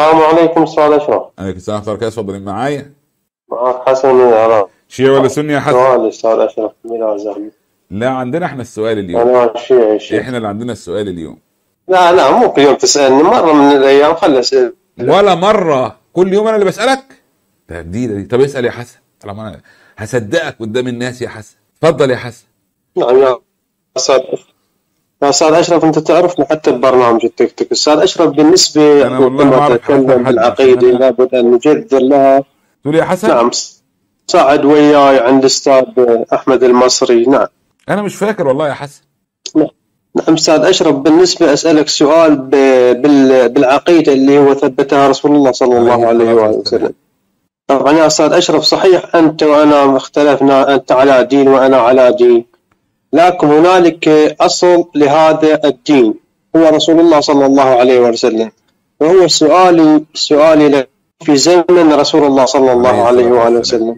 السلام عليكم أستاذ اشرف عليكم السلام ورحمه الله اتفضل معايا معك حسن من العراق شيعي ولا سني يا حسن. سؤال أستاذ اشرف زحمه لا عندنا إحنا السؤال اليوم. أنا شيعي شيعي. إحنا اللي عندنا السؤال اليوم. لا لا مو كل يوم تسألني. مرة من الأيام خل اسال ولا مرة. كل يوم أنا اللي بسألك؟ ده جديده دي. طب اسأل يا حسن. طالما أنا هصدقك قدام الناس يا حسن. اتفضل يا حسن. نعم يا أستاذ أستاذ أشرف أنت تعرفني حتى ببرنامج التيك توك. أستاذ أشرف بالنسبة أنا والله ما حتى تتكلم بالعقيدة لابد أن نجذر لها. تقول يا حسن؟ نعم. صعد وياي عند الاستاذ أحمد المصري. نعم. أنا مش فاكر والله يا حسن. نعم أستاذ أشرف بالنسبة أسألك سؤال ب- بال- بالعقيدة اللي هو ثبتها رسول الله صلى الله عليه والسلام. وسلم. طبعا يا أستاذ أشرف صحيح أنت وأنا اختلفنا أنت على دين وأنا على دين. لكن هنالك أصل لهذا الدين. هو رسول الله صلى الله عليه وسلم. وهو سؤالي سؤالي في زمن رسول الله صلى الله عليه الصلاة والسلام. وسلم.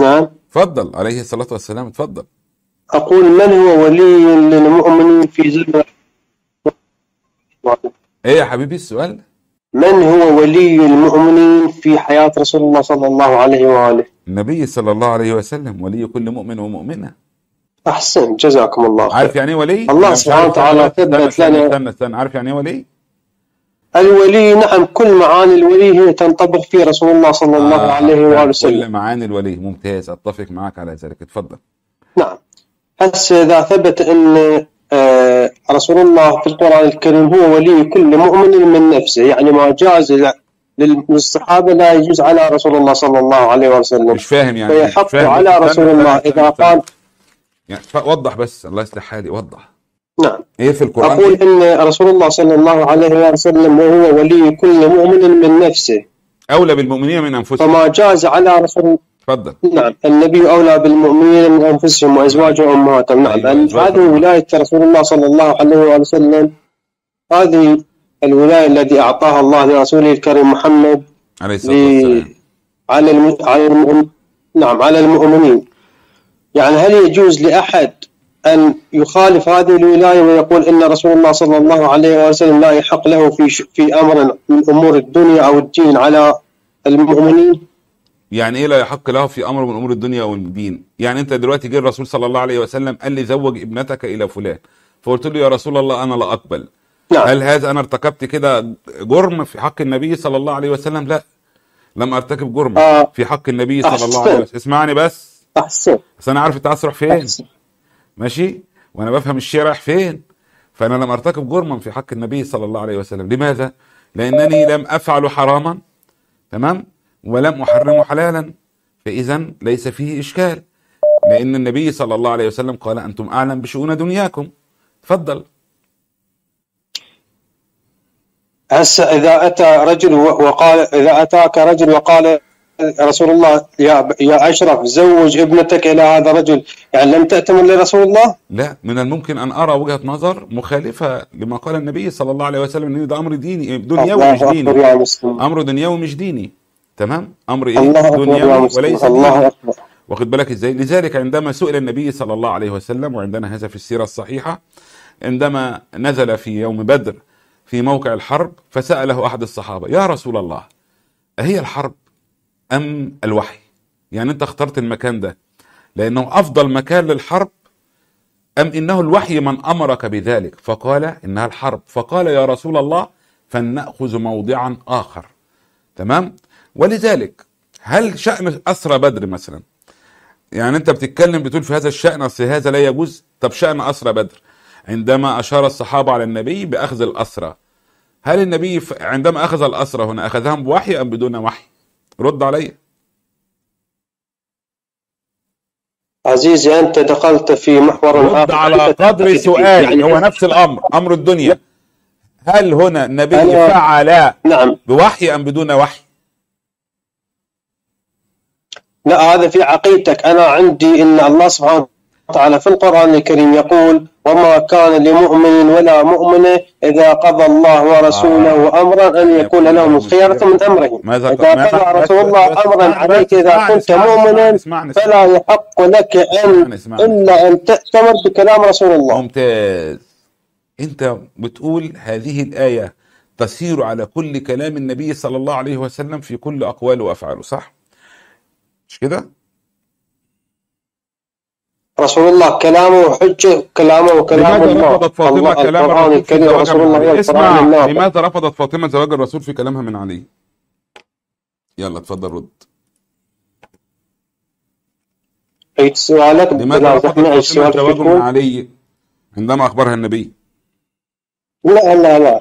نعم. اتفضل عليه الصلاة والسلام اتفضل أقول من هو ولي للمؤمنين في زمن إيه يا حبيبي السؤال؟ من هو ولي المؤمنين في حياة رسول الله صلى الله عليه وآله؟ النبي صلى الله عليه وسلم ولي كل مؤمن ومؤمنة. أحسن. جزاكم الله خير. عارف يعني إيه ولي؟ الله سبحانه وتعالى ثبت لنا- استنى استنى. عارف يعني إيه ولي؟ الولي نعم كل معاني الولي هي تنطبق في رسول الله صلى الله آه، عليه كل وآله وسلم. معاني الولي. ممتاز. أتفق معك على ذلك. اتفضل نعم. هسه إذا ثبت أن آه، رسول الله في القرآن الكريم هو ولي كل مؤمن من نفسه يعني ما جاز ل- لل- للصحابة لا يجوز على رسول الله صلى الله عليه وسلم. مش فاهم يعني. فيحق. على رسول الله. استنى. قال يعني وضح بس الله يصلح حالي وضح. نعم. إيه في القرآن؟ أقول إن رسول الله صلى الله عليه وسلم وهو ولي كل مؤمن من نفسه. أولى بالمؤمنين من أنفسهم. فما جاز على رسول اتفضل نعم. النبي أولى بالمؤمنين من أنفسهم وأزواجهم وأمهاتهم نعم. أيوة،. هذه ولاية رسول الله صلى الله عليه وسلم. هذه الولاية التي أعطاها الله لرسوله الكريم محمد عليه الصلاة ل- والسلام على الم... على المؤمن... نعم على المؤمنين. يعني هل يجوز لأحد أن يخالف هذه الولاية ويقول إن رسول الله صلى الله عليه وسلم لا يحق له في. في أمر من أمور الدنيا أو الدين على المؤمنين؟ يعني إيه لا يحق له في أمر من أمور الدنيا والدين يعني أنت دلوقتي جه الرسول صلى الله عليه وسلم قال لي زوج ابنتك إلى فلان. فقلت له يا رسول الله أنا لا أقبل. نعم. هل هذا أنا ارتكبت كده جرم في حق النبي صلى الله عليه وسلم؟ لا. لم أرتكب جرم آه. في حق النبي صلى الله عليه. وسلم. اسمعني بس. بس أنا عارف انت عايز تروح فين. أحسن ماشي؟ وأنا بفهم الشيء رايح فين. فأنا لم أرتكب جرما في حق النبي صلى الله عليه وسلم. لماذا؟ لأنني لم أفعل حراما. تمام؟ ولم احرمه حلالا. فإذا ليس فيه إشكال. لأن النبي صلى الله عليه وسلم قال أنتم أعلم بشؤون دنياكم. تفضل. هسه إذا أتى رجل وقال إذا أتاك رجل وقال رسول الله يا يا أشرف زوج ابنتك إلى هذا الرجل. يعني لم تأتمر لرسول الله؟ لا من الممكن أن أرى وجهة نظر مخالفة لما قال النبي صلى الله عليه وسلم إن ده أمر ديني دنيوي مش ديني. أمر دنيوي مش ديني. تمام؟ أمر إيه؟ الله دنيوي وليس الله أكبر. واخد بالك إزاي؟ لذلك عندما سئل النبي صلى الله عليه وسلم وعندنا هذا في السيرة الصحيحة عندما نزل في يوم بدر في موقع الحرب فسأله أحد الصحابة يا رسول الله أهي الحرب؟ أم الوحي. يعني أنت اخترت المكان ده. لأنه أفضل مكان للحرب أم إنه الوحي من أمرك بذلك. فقال إنها الحرب. فقال يا رسول الله فلنأخذ موضعا آخر. تمام؟ ولذلك هل شأن أسرى بدر مثلا؟ يعني أنت بتتكلم بتقول في هذا الشأن أصل هذا لا يجوز. طب شأن أسرى بدر. عندما أشار الصحابة على النبي بأخذ الأسرى. هل النبي عندما أخذ الأسرى هنا أخذهم بوحي أم بدون وحي؟ رد علي عزيزي أنت دخلت في محور رد آخر. على قدر. سؤالي يعني هو نفس الأمر أمر الدنيا. هل هنا النبي فعل نعم. بوحي أم بدون وحي؟ لا هذا في عقيدتك. أنا عندي إن الله سبحانه وتعالى في القرآن الكريم يقول وما كان لمؤمن ولا مؤمنة إذا قضى الله ورسوله آه. أمرا أن يكون لهم الخيرة من أمرهم ماذا إذا قضى رسول الله أمرا عليك إذا كنت مؤمنا فلا يحق لك أن. إلا أن تأتمر بكلام رسول الله ممتاز أنت بتقول هذه الآية تسير على كل كلام النبي صلى الله عليه وسلم في كل أقواله وأفعاله صح؟ مش كده؟ رسول الله كلامه حجة كلامه كلام لماذا الله. رفضت فاطمة الله كلام الرسول في رسول الله اسمع لماذا رفضت فاطمة زواج الرسول في كلامها من علي؟ يلا اتفضل رد. عيد سؤالك؟ لماذا رفضت فاطمة زواجه من علي عندما أخبرها النبي؟ لا لا لا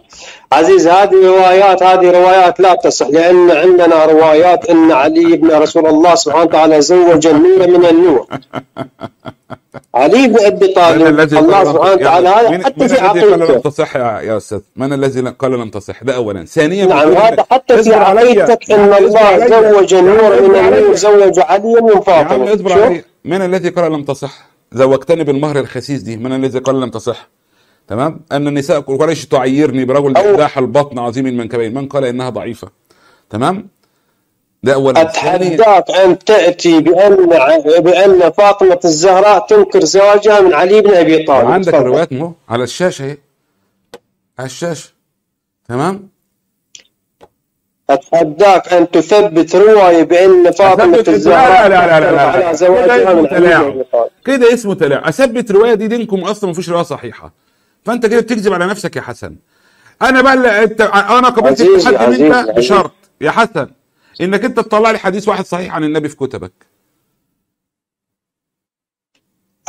عزيز هذه روايات هذه روايات لا تصح لأن عندنا روايات أن علي بن رسول الله سبحانه وتعالى زوج النور من النور. علي بن من طالب الله سبحانه وتعالى حتى في الذي قال لم عقيدته. تصح يا يا أستاذ؟ من الذي قال لم تصح؟ ده أولا. ثانيا نعم هذا حتى في. عقيدتك اصبر الله. زوج النور من النور. زوج علي من يا عم فاطمة. اصبر شوف. علي. من الذي قال لم تصح؟ زوجتني بالمهر الخسيس دي. من الذي قال لم تصح؟ تمام؟ أن النساء قريش تعيرني برجل داح البطن عظيم المنكبين من قال إنها ضعيفة؟ تمام؟ ده ثانيا أتحداك أن تأتي بأن بأن فاطمة الزهراء تنكر زواجها من علي بن أبي طالب. عندك. الروايات مو؟ على الشاشة اهي على الشاشة. تمام؟ أتحداك أن تثبت رواية بأن فاطمة أثبت- الزهراء لا لا لا لا لا. على كده زواجها اسمه من علي بن تلاعب. كده اسمه تلاعب. أثبت رواية دي دينكم أصلا مفيش رواية صحيحة. فأنت كده بتكذب على نفسك يا حسن. أنا بقى اللي انت أنا قبلت التحدي منك. بشرط يا حسن إنك أنت تطلع لي حديث واحد صحيح عن النبي في كتبك.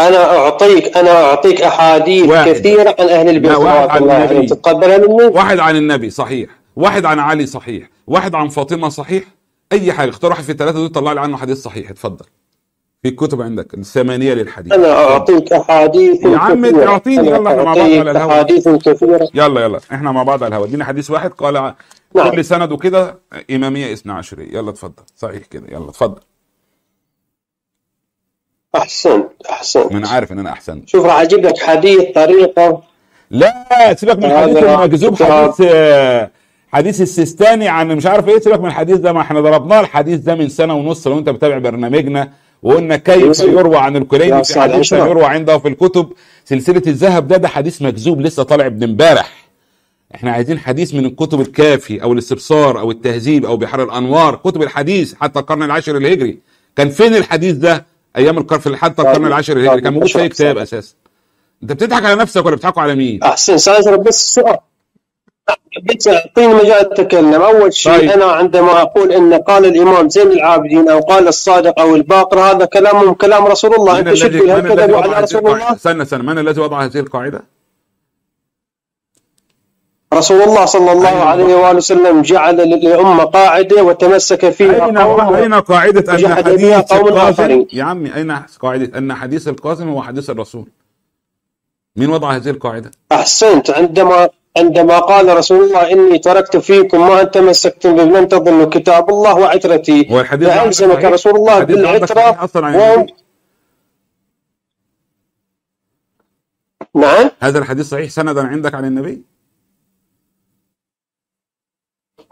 أنا أعطيك أنا أعطيك أحاديث واحد. كثيرة عن أهل البيت واحد عن النبي. تتقبلها مني؟ واحد عن النبي صحيح. واحد عن علي صحيح. واحد عن فاطمة صحيح. أي حاجة. اختار واحد في الثلاثه دول طلع لي عنه حديث صحيح. اتفضل. في الكتب عندك الثمانية للحديث. أنا أعطيك أحاديث يا عم أنا يلا إحنا مع بعض على الهوا. أحاديث كثيرة. يلا يلا إحنا مع بعض على الهواء اديني حديث واحد قال نعم. كل سند وكده إمامية اثنا عشرية. يلا اتفضل. صحيح كده. يلا اتفضل. أحسنت ما أنا عارف إن أنا أحسنت. شوف راح أجيب لك حديث طريقة. لا سيبك من الحديث المكذوب. حديث آه، حديث السيستاني عن مش عارف إيه. سيبك من الحديث ده ما إحنا ضربناه. الحديث ده من سنة ونص لو أنت متابع برنامجنا. وقلنا كيف. يروى عن الكليني في حديث. يروى عنده في الكتب سلسلة الذهب ده ده حديث مكذوب لسه طالع ابن امبارح. إحنا عايزين حديث من الكتب الكافي أو الاستبصار أو التهذيب أو بحار الأنوار كتب الحديث حتى القرن العاشر الهجري. كان فين الحديث ده؟ أيام القرن في حتى القرن العاشر الهجري. كان موجود في أي كتاب أساسا. أنت بتضحك على نفسك ولا بتضحكوا على مين؟ أحسن سأجرب بس سؤال. بس أعطيني مجال أتكلم أول شيء طيب. أنا عندما أقول أن قال الإمام زين العابدين أو قال الصادق أو الباقر هذا كلامهم كلام رسول الله تقول من هل كذبوا وضع على هذه رسول؟ الله استنى استنى من الذي وضع هذه القاعدة؟ رسول الله صلى الله أين عليه؟ وآله وسلم جعل للأمة قاعدة وتمسك فيها أين قوم أن وجحد بها حديث القاسم. يا عمي أين قاعدة أن حديث القاسم هو حديث الرسول؟ مين وضع هذه القاعدة؟ أحسنت عندما عندما قال رسول الله إني تركت فيكم ما أن تمسكتم به لن تضلوا كتاب الله وعترتي فألزمك؟ رسول الله بالعترة و... نعم هذا الحديث صحيح سندا عندك عن النبي؟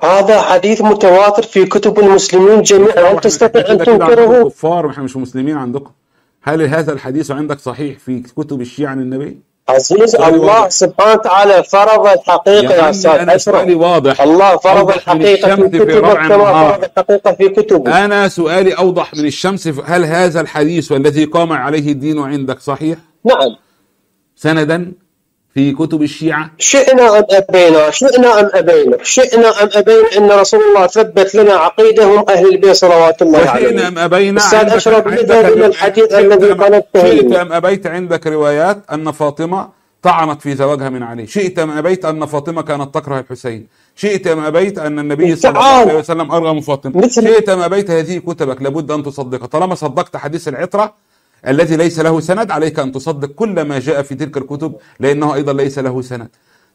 هذا حديث متواتر في كتب المسلمين جميعا هل تستطيع أن تنكره؟ كفار مش مسلمين عندكم هل هذا الحديث عندك صحيح في كتب الشيعة عن النبي؟ عزيز الله. سبحانه وتعالى فرض الحقيقة يا سؤالي أشرف واضح. الله فرض الحقيقة في ربع كما. فرض الحقيقة في كتبه أنا سؤالي أوضح من الشمس. هل هذا الحديث والذي قام عليه الدين عندك صحيح؟ نعم. سندا؟ في كتب الشيعة؟ شئنا أم أبينا شئنا أم أبينا شئنا أم أبينا أن رسول الله ثبت لنا عقيدة هم أهل البيت صلوات الله وشئنا عليهم أم أبينا؟ أستاذ أشرف نذهب إلى روايات- الحديث الذي قالته شئت. أم أبيت؟ عندك روايات أن فاطمة طعنت في زواجها من علي. شئت أم أبيت أن فاطمة كانت تكره الحسين. شئت أم أبيت أن النبي صلى الله. عليه وسلم أرغم فاطمة. شئت أم أبيت هذه كتبك لابد أن تصدقها. طالما صدقت حديث العطرة الذي ليس له سند عليك أن تصدق كل ما جاء في تلك الكتب لأنه أيضا ليس له سند.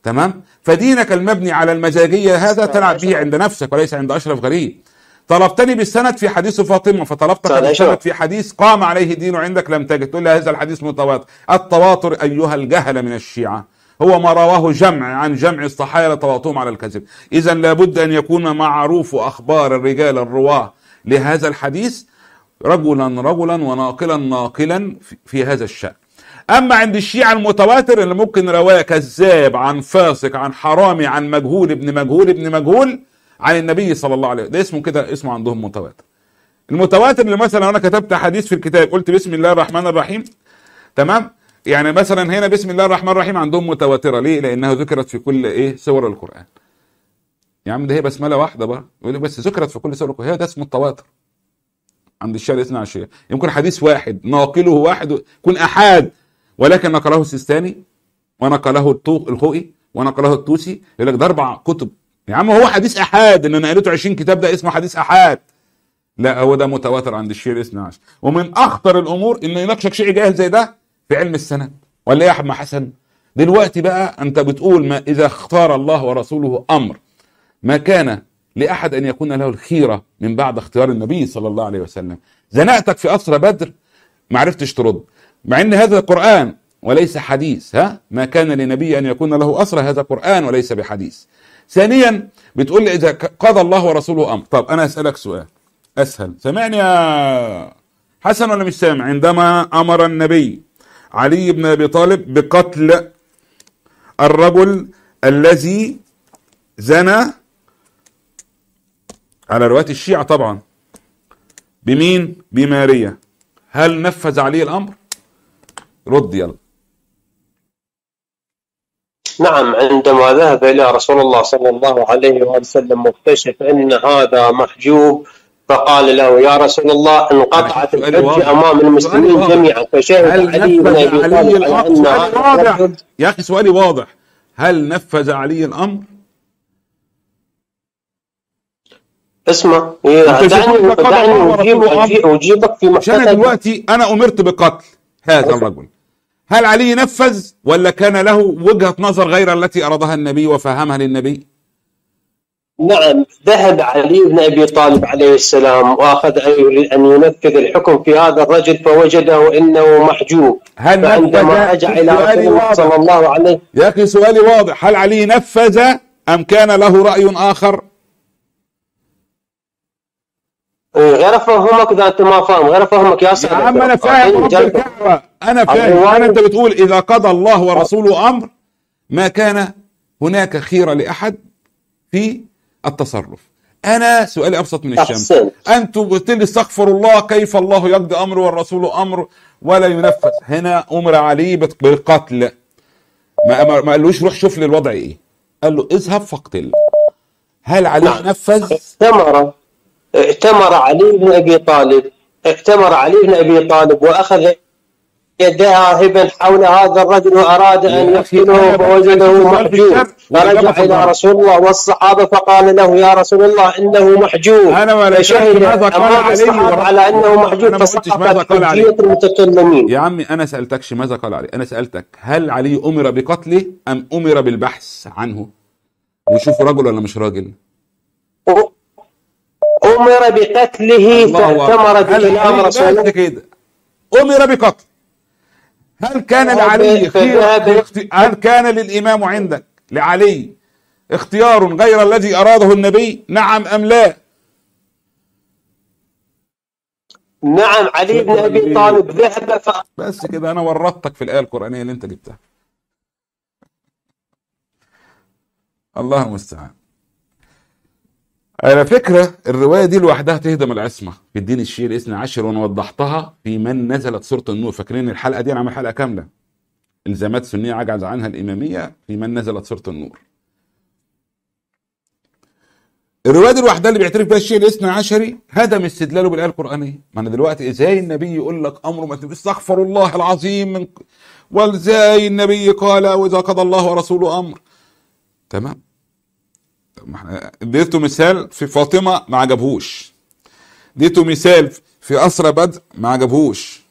تمام؟ فدينك المبني على المزاجية هذا تلعب به عند نفسك وليس عند أشرف غريب. طلبتني بالسند في حديث فاطمة فطلبتك أستاذ بالسند. في حديث قام عليه الدين عندك لم تجد. تقول لي هذا الحديث متواتر. التواتر أيها الجهل من الشيعة. هو ما رواه جمع عن جمع الصحابة لتواطؤهم على الكذب. إذا لابد أن يكون معروف أخبار الرجال الرواة لهذا الحديث. رجلا رجلا وناقلا ناقلا في- هذا الشأن. أما عند الشيعة المتواتر اللي ممكن رواه كذاب عن فاسق عن حرامي عن مجهول ابن مجهول ابن مجهول عن النبي صلى الله عليه وسلم. ده اسمه كده اسمه عندهم متواتر. المتواتر اللي مثلا أنا كتبت حديث في الكتاب قلت بسم الله الرحمن الرحيم تمام؟ يعني مثلا هنا بسم الله الرحمن الرحيم عندهم متواترة. ليه؟ لأنها ذكرت في كل إيه؟ سور القرآن. يا عم ده هي بسملة واحدة بقى. يقول لك بس ذكرت في كل سور القرآن. هي ده اسمه التواتر. عند الاثنى عشرية يمكن حديث واحد ناقله واحد يكون أحاد. ولكن نقله السيستاني ونقله الطو- الخوئي ونقله الطوسي. يقول لك ده أربع كتب. يا عم هو حديث أحاد. إن أنا قريته 20 كتاب ده اسمه حديث أحاد. لا هو ده متواتر عند الاثنى عشر ومن أخطر الأمور ان يناقشك شيعي جاهل زي ده في علم السند. ولا إيه يا أحمد حسن دلوقتي بقى أنت بتقول ما إذا اختار الله ورسوله أمر ما كان لأحد أن يكون له الخيرة من بعد اختيار النبي صلى الله عليه وسلم. زنقتك في اسرى بدر ما عرفتش ترد. مع إن هذا قران وليس حديث ها؟ ما كان لنبي أن يكون له اسرى هذا قرآن وليس بحديث. ثانيا بتقول لي إذا ك- قضى الله ورسوله أمر. طب أنا أسألك سؤال. أسهل. سامعني يا حسن ولا مش سامع؟ عندما أمر النبي علي بن أبي طالب بقتل الرجل الذي زنى على رواية الشيعة طبعا بمين؟ بماريا هل نفذ عليه الأمر؟ رد يلا نعم عندما ذهب إلى رسول الله صلى الله عليه وسلم مكتشف أن هذا محجوب فقال له يا رسول الله انقطعت واضح. أمام سؤالي المسلمين. جميعا فشهد علي بن علي طالب يا أخي سؤالي واضح هل نفذ علي الأمر؟ اسمع أنت دعني دعني أجيبك في أنا محتوى دلوقتي أنا أمرت بقتل هذا الرجل. هل علي نفذ ولا كان له وجهة نظر غير التي أرادها النبي وفهمها للنبي؟ نعم ذهب علي بن أبي طالب عليه السلام وأخذ أن ينفذ الحكم في هذا الرجل فوجده إنه محجوب. هل نفذ؟ فعندما رجع إلى رسول صلى الله عليه يا أخي سؤالي واضح. هل علي نفذ أم كان له رأي آخر؟ غير افهمك اذا انت ما فاهم غير افهمك يا يا سيدي عم أنا فاهم رب الكعبة. أنا فاهم. أنا أنت بتقول إذا قضى الله ورسوله أمر ما كان هناك خيره لأحد في التصرف. أنا سؤالي أبسط من الشمس. أنتوا قلت لي استغفر الله كيف الله يقضي أمر والرسول أمر ولا ينفذ؟ هنا أمر عليه بت- بالقتل. ما ما قالوش روح شوف لي الوضع إيه. قال له اذهب فاقتل. هل علي نعم. نفذ؟ ائتمر ائتمر علي بن أبي طالب. ائتمر علي بن أبي طالب وأخذ ذاهبا حول هذا الرجل وأراد أن يقتله فوجده محجوب. فرجع إلى. رسول الله والصحابة فقال له يا رسول الله إنه محجوب. ما لقيتش فشهد ماذا أمام الصحابة على أنه. محجوب فسقطت. حجيه المتكلمين يا عمي أنا سالتكش ماذا قال علي؟ أنا سألتك هل علي أمر بقتله أم أمر بالبحث عنه؟ ويشوف رجل ولا مش راجل أمر بقتله فاعتمر علي رسول الله كده أمر بقتل. هل كان هذا- لعلي هل كان للإمام عندك لعلي اختيار غير الذي أراده النبي؟ نعم أم لا؟ نعم علي بن أبي طالب ذهب ف... بس كده أنا ورطتك في الآية القرآنية اللي أنت جبتها. الله المستعان. على فكرة الرواية دي لوحدها تهدم العصمة. الدين الشيعي الاثنى عشر وأنا وضحتها في من نزلت سورة النور. فاكرين الحلقة دي؟ أنا عامل حلقة كاملة. الزامات سنية عجز عنها الإمامية في من نزلت سورة النور. الرواية دي لوحدها اللي بيعترف بها الشيعي الاثنى عشري هدم استدلاله بالآية القرآنية. ما أنا دلوقتي إزاي النبي يقول لك أمره ما استغفر الله العظيم من وازاي النبي قال وإذا قضى الله ورسوله أمر. تمام؟ ما إحنا اديته مثال في فاطمة ما عجبهوش. اديته مثال في اسرى بدر ما عجبهوش.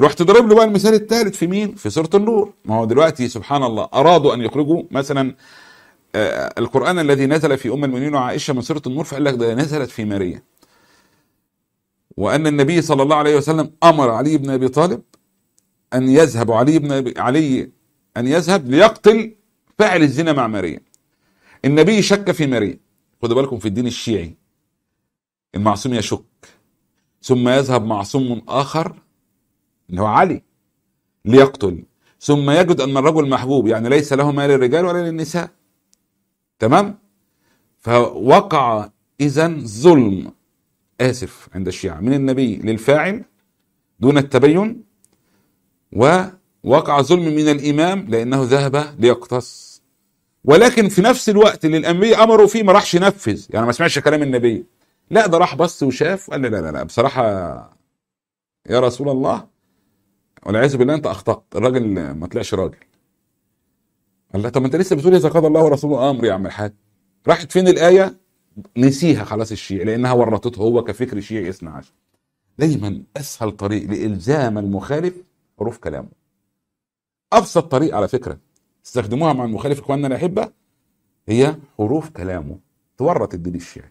رحت ضرب له بقى المثال الثالث في مين؟ في سورة النور. ما هو دلوقتي سبحان الله أرادوا أن يخرجوا مثلا آه، القرآن الذي نزل في أم المؤمنين وعائشة من سورة النور فقال لك ده نزلت في ماريا. وأن النبي صلى الله عليه وسلم أمر علي بن أبي طالب أن يذهب علي بن أبي علي أن يذهب ليقتل فاعل الزنا مع ماريا. النبي شك في مريم. خدوا بالكم في الدين الشيعي. المعصوم يشك. ثم يذهب معصوم آخر اللي هو علي ليقتل. ثم يجد أن الرجل محبوب يعني ليس له ما للرجال ولا للنساء. تمام؟ فوقع اذا ظلم آسف عند الشيعة. من النبي للفاعل دون التبين ووقع ظلم من الإمام لأنه ذهب ليقتص. ولكن في نفس الوقت اللي الأنبياء أمروا فيه ما راحش ينفذ. يعني ما سمعش كلام النبي. لا ده راح بص وشاف قال لا لا لا بصراحة يا رسول الله والعياذ بالله أنت أخطأت. الراجل ما طلعش راجل. قال لا طب ما أنت لسه بتقول إذا قضى الله ورسوله أمر يا عم الحاج. راحت فين الآية؟ نسيها خلاص الشيعي لأنها ورطته هو كفكر شيعي اثنى عشر دايما أسهل طريق لإلزام المخالف حروف كلامه. أبسط طريق على فكرة. استخدموها مع المخالف إخواننا الأحبة؟ هي حروف كلامه تورط الدين الشيعي.